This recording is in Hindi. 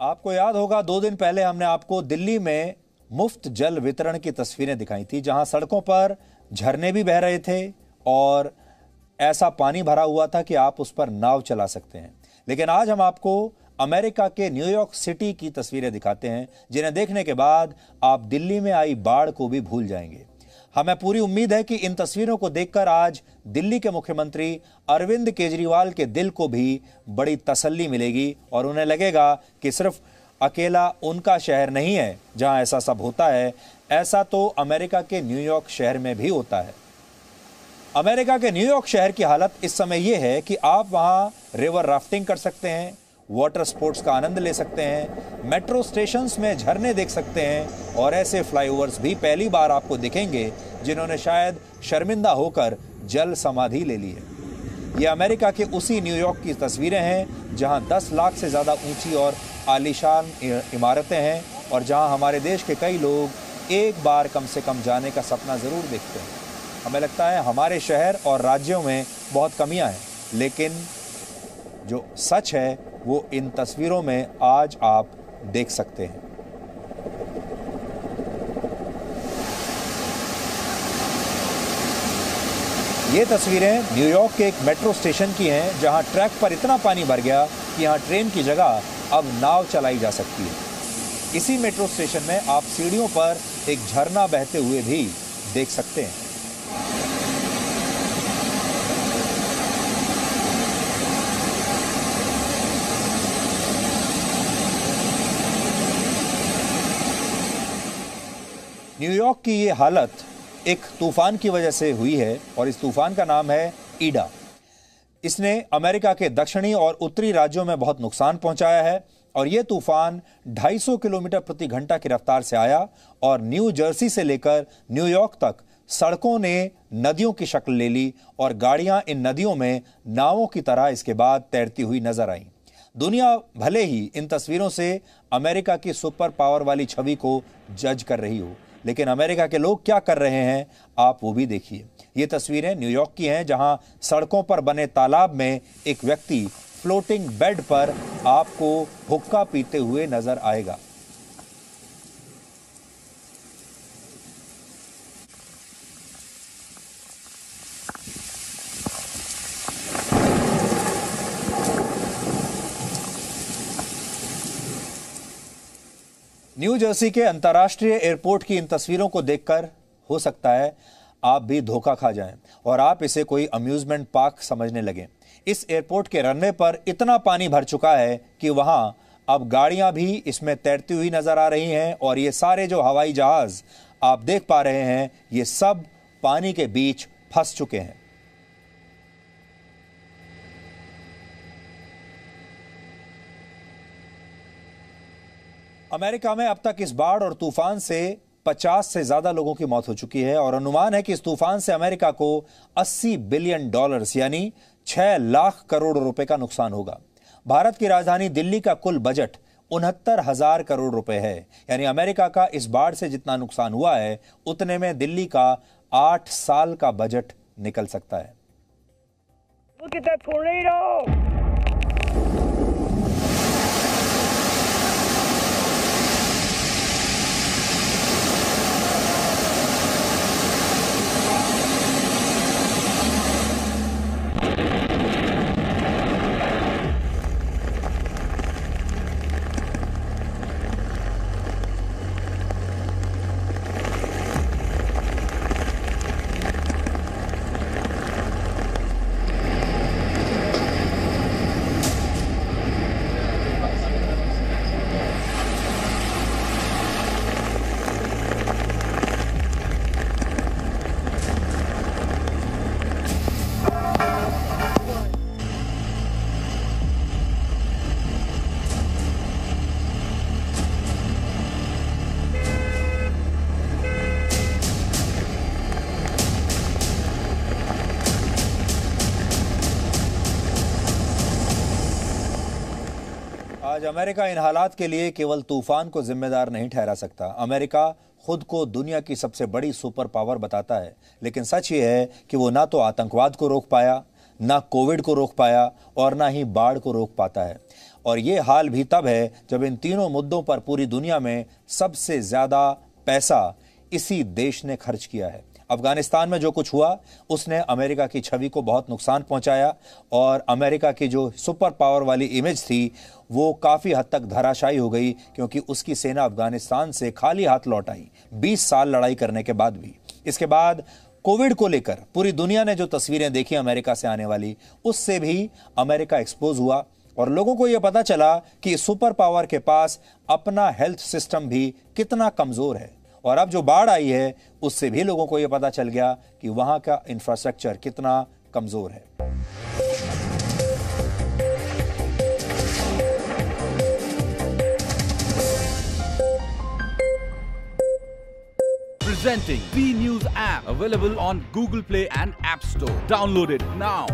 आपको याद होगा, दो दिन पहले हमने आपको दिल्ली में मुफ़्त जल वितरण की तस्वीरें दिखाई थी, जहाँ सड़कों पर झरने भी बह रहे थे और ऐसा पानी भरा हुआ था कि आप उस पर नाव चला सकते हैं। लेकिन आज हम आपको अमेरिका के न्यूयॉर्क सिटी की तस्वीरें दिखाते हैं, जिन्हें देखने के बाद आप दिल्ली में आई बाढ़ को भी भूल जाएँगे। हमें पूरी उम्मीद है कि इन तस्वीरों को देखकर आज दिल्ली के मुख्यमंत्री अरविंद केजरीवाल के दिल को भी बड़ी तसल्ली मिलेगी और उन्हें लगेगा कि सिर्फ़ अकेला उनका शहर नहीं है, जहाँ ऐसा सब होता है, ऐसा तो अमेरिका के न्यूयॉर्क शहर में भी होता है। अमेरिका के न्यूयॉर्क शहर की हालत इस समय यह है कि आप वहाँ रिवर राफ्टिंग कर सकते हैं वाटर स्पोर्ट्स का आनंद ले सकते हैं मेट्रो स्टेशंस में झरने देख सकते हैं और ऐसे फ्लाईओवर्स भी पहली बार आपको दिखेंगे, जिन्होंने शायद शर्मिंदा होकर जल समाधि ले ली है। ये अमेरिका के उसी न्यूयॉर्क की तस्वीरें हैं, जहाँ 10 लाख से ज़्यादा ऊँची और आलीशान इमारतें हैं और जहाँ हमारे देश के कई लोग एक बार कम से कम जाने का सपना ज़रूर देखते हैं। हमें लगता है हमारे शहर और राज्यों में बहुत कमियाँ हैं, लेकिन जो सच है वो इन तस्वीरों में आज आप देख सकते हैं। ये तस्वीरें न्यूयॉर्क के एक मेट्रो स्टेशन की हैं, जहाँ ट्रैक पर इतना पानी भर गया कि यहाँ ट्रेन की जगह अब नाव चलाई जा सकती है। इसी मेट्रो स्टेशन में आप सीढ़ियों पर एक झरना बहते हुए भी देख सकते हैं। न्यूयॉर्क की ये हालत एक तूफ़ान की वजह से हुई है और इस तूफ़ान का नाम है ईडा। इसने अमेरिका के दक्षिणी और उत्तरी राज्यों में बहुत नुकसान पहुँचाया है और ये तूफ़ान 250 किलोमीटर प्रति घंटा की रफ्तार से आया और न्यू जर्सी से लेकर न्यूयॉर्क तक सड़कों ने नदियों की शक्ल ले ली और गाड़ियाँ इन नदियों में नावों की तरह इसके बाद तैरती हुई नज़र आई। दुनिया भले ही इन तस्वीरों से अमेरिका की सुपर पावर वाली छवि को जज कर रही हो लेकिन अमेरिका के लोग क्या कर रहे हैं, आप वो भी देखिए। ये तस्वीरें न्यूयॉर्क की हैं, जहाँ सड़कों पर बने तालाब में एक व्यक्ति फ्लोटिंग बेड पर आपको हुक्का पीते हुए नज़र आएगा। न्यू जर्सी के अंतर्राष्ट्रीय एयरपोर्ट की इन तस्वीरों को देखकर हो सकता है आप भी धोखा खा जाएँ और आप इसे कोई अम्यूजमेंट पार्क समझने लगें। इस एयरपोर्ट के रनवे पर इतना पानी भर चुका है कि वहाँ अब गाड़ियाँ भी इसमें तैरती हुई नज़र आ रही हैं और ये सारे जो हवाई जहाज़ आप देख पा रहे हैं, ये सब पानी के बीच फंस चुके हैं। अमेरिका में अब तक इस बाढ़ और तूफ़ान से 50 से ज़्यादा लोगों की मौत हो चुकी है और अनुमान है कि इस तूफ़ान से अमेरिका को 80 बिलियन डॉलर्स, यानी 6 लाख करोड़ रुपए का नुकसान होगा। भारत की राजधानी दिल्ली का कुल बजट उनहत्तर हज़ार करोड़ रुपए है। यानी अमेरिका का इस बाढ़ से जितना नुकसान हुआ है, उतने में दिल्ली का आठ साल का बजट निकल सकता है। Look at that tornado! आज अमेरिका इन हालात के लिए केवल तूफ़ान को जिम्मेदार नहीं ठहरा सकता। अमेरिका खुद को दुनिया की सबसे बड़ी सुपर पावर बताता है, लेकिन सच ये है कि वो ना तो आतंकवाद को रोक पाया, ना कोविड को रोक पाया और ना ही बाढ़ को रोक पाता है। और ये हाल भी तब है जब इन तीनों मुद्दों पर पूरी दुनिया में सबसे ज़्यादा पैसा इसी देश ने खर्च किया है। अफ़गानिस्तान में जो कुछ हुआ, उसने अमेरिका की छवि को बहुत नुकसान पहुँचाया और अमेरिका की जो सुपर पावर वाली इमेज थी, वो काफ़ी हद तक धराशायी हो गई क्योंकि उसकी सेना अफ़गानिस्तान से खाली हाथ लौट आई 20 साल लड़ाई करने के बाद भी। इसके बाद कोविड को लेकर पूरी दुनिया ने जो तस्वीरें देखी अमेरिका से आने वाली, उससे भी अमेरिका एक्सपोज हुआ और लोगों को यह पता चला कि सुपर पावर के पास अपना हेल्थ सिस्टम भी कितना कमज़ोर है। और अब जो बाढ़ आई है उससे भी लोगों को यह पता चल गया कि वहाँ का इंफ्रास्ट्रक्चर कितना कमज़ोर है Presenting B News app available on Google Play and App Store. Download it now.